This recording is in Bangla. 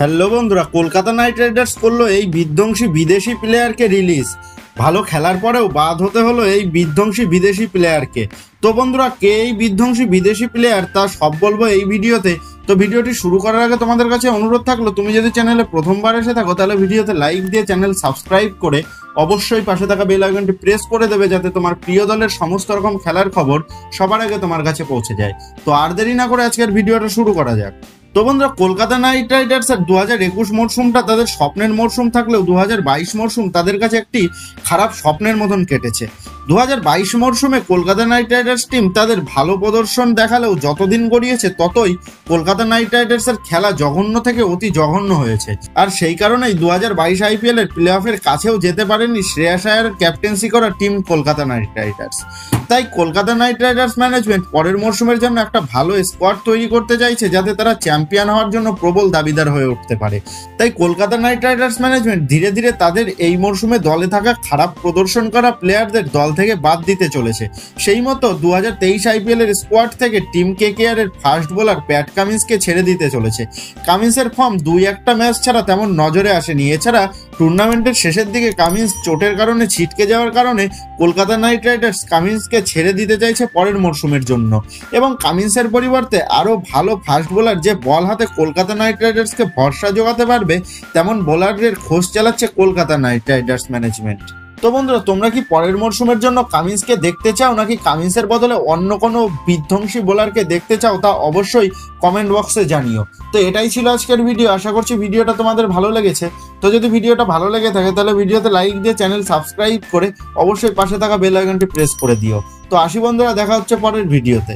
হ্যালো বন্ধুরা, কলকাতা নাইট রাইডার্স করল এই বিধ্বংসী বিদেশি প্লেয়ারকে রিলিজ ভালো খেলার পরেও বাদ হতে হলো এই বিধ্বংসী বিদেশি প্লেয়ারকে। তো বন্ধুরা, কে এই বিধ্বংসী বিদেশি প্লেয়ার তা সব বলব এই ভিডিওতে। তো ভিডিওটি শুরু করার আগে তোমাদের কাছে অনুরোধ থাকল, তুমি যদি চ্যানেলে প্রথমবার এসে থাকো, তাহলে ভিডিওতে লাইক দিয়ে চ্যানেল সাবস্ক্রাইব করে অবশ্যই পাশে থাকা বেল আইকনটি প্রেস করে দেবে যাতে তোমার প্রিয় দলের সমস্ত রকম খেলার খবর সবার আগে তোমার কাছে পৌঁছে যায়। তো আর দেরি না করে আজকের ভিডিওটা শুরু করা যাক। তো বন্ধুরা, কলকাতা নাইট রাইডার্স দু হাজার একুশ মরশুমটা তাদের স্বপ্নের মরশুম থাকলেও দু হাজার বাইশ মরশুম তাদের কাছে একটি খারাপ স্বপ্নের মতন কেটেছে। দু হাজার বাইশ মরশুমে কলকাতা নাইট রাইডার্স টিম তাদের ভালো প্রদর্শন দেখালেও যতদিন গড়িয়েছে, ততই কলকাতা নাইট রাইডার্স এর খেলা জঘন্য থেকে অতি জঘন্য হয়েছে। আর সেই কারণেই দু হাজার বাইশ আইপিএল এর প্লে অফের কাছেও যেতে পারেনি শ্রেয়াস আয়ারের ক্যাপ্টেন্সি করা টিম কলকাতা নাইট রাইডার্স। তাই কলকাতা নাইট রাইডার্স ম্যানেজমেন্ট পরের মরশুমের জন্য একটা ভালো স্কোয়াড তৈরি করতে চাইছে, যাতে তারা চ্যাম্পিয়ন হওয়ার জন্য প্রবল দাবিদার হয়ে উঠতে পারে। তাই কলকাতা নাইট রাইডার্স ম্যানেজমেন্ট ধীরে ধীরে তাদের এই মরশুমে দলে থাকা খারাপ প্রদর্শন করা প্লেয়ারদের দল থেকে বাদ দিতে চলেছে। সেই মতো দু হাজার তেইশ আইপিএল এর স্কোয়াড থেকে টিম কে এর ফার্স্ট বোলার প্যাট কামিন্সকে ছেড়ে দিতে চলেছে। কামিন্সের ফর্ম দুই একটা ম্যাচ ছাড়া তেমন নজরে আসেনি। এছাড়া টুর্নামেন্টের শেষের দিকে কামিন্স চোটের কারণে ছিটকে যাওয়ার কারণে কলকাতা নাইট রাইডার্স কামিন্সকে ছেড়ে দিতে চাইছে পরের মরশুমের জন্য। এবং কামিন্সের পরিবর্তে আরও ভালো ফাস্ট বোলার যে বল হাতে কলকাতা নাইট রাইডার্সকে ভরসা যোগাতে পারবে, তেমন বোলারদের খোঁজ চালাচ্ছে কলকাতা নাইট রাইডার্স ম্যানেজমেন্ট তো বন্ধুরা, তোমরা কি পরের মরশুমের জন্য কামিন্সকে দেখতে চাও নাকি কামিন্সের বদলে অন্য কোনো বিধ্বংসী বোলারকে দেখতে চাও তা অবশ্যই কমেন্ট বক্সে জানিও। তো এটাই ছিল আজকের ভিডিও আশা করছি ভিডিওটা তোমাদের ভালো লেগেছে। তো যদি ভিডিওটা ভালো লেগে থাকে, তাহলে ভিডিওতে লাইক দিয়ে চ্যানেল সাবস্ক্রাইব করে অবশ্যই পাশে থাকা বেল আইকনটি প্রেস করে দিও। তো আসি বন্ধুরা, দেখা হচ্ছে পরের ভিডিওতে